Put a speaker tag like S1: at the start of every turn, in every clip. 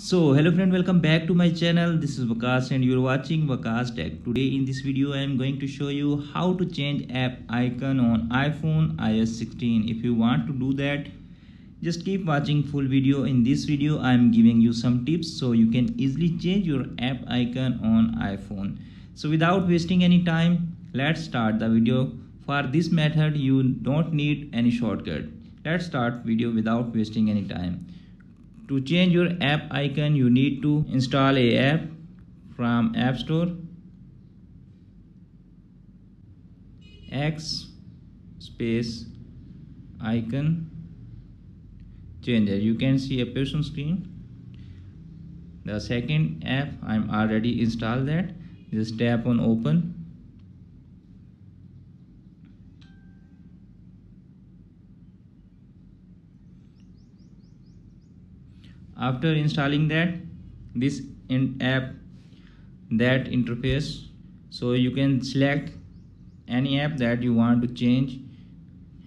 S1: so hello friend welcome back to my channel. This is Waqas and you're watching Waqas Tech. Today in this video I am going to show you how to change app icon on iPhone iOS 16 if you want to do that just keep watching full video. In this video I am giving you some tips so you can easily change your app icon on iPhone. So without wasting any time let's start the video. For this method you don't need any shortcut. Let's start video without wasting any time to change your app icon you need to install a app from app store. X space icon. Changer you can see a person screen. The second app i'm already installed that. Just tap on open after installing that this app that interface so you can select any app that you want to change.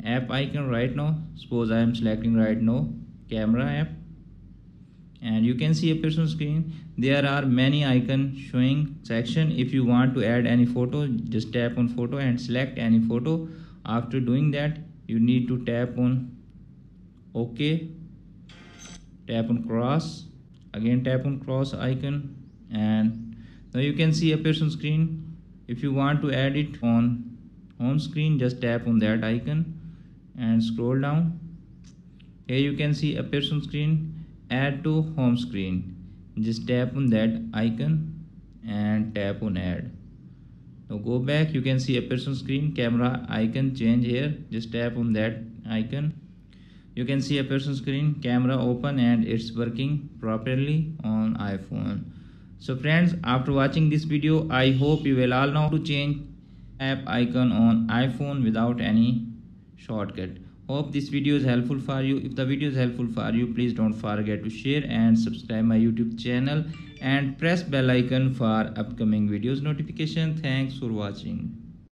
S1: App icon right now suppose i am selecting right now camera app. And you can see a person screen. There are many icons showing section. If you want to add any photo just tap on photo and select any photo. After doing that you need to tap on ok tap on cross. Again tap on cross icon. And now you can see a person screen. If you want to add it on home screen just tap on that icon and scroll down. Here you can see a person screen. Add to home screen. Just tap on that icon and tap on add. Now go back. You can see a person screen. Camera icon change here. Just tap on that icon you can see a person screen camera open and it's working properly on iphone. So friends after watching this video i hope you will all know to change app icon on iphone without any shortcut. Hope this video is helpful for you. If the video is helpful for you please don't forget to share and subscribe my youtube channel and press bell icon for upcoming videos notification. Thanks for watching